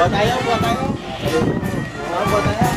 Qua tay không, qua tay không. Qua tay không.